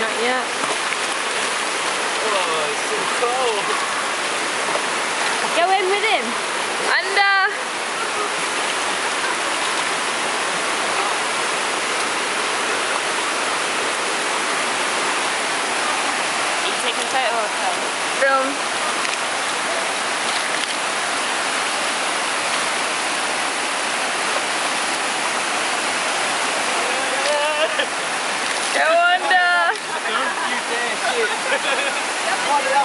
not yet. Oh, it's so cold. Go in with him. Under. Are you taking a photo of her? อีกข้อเดียว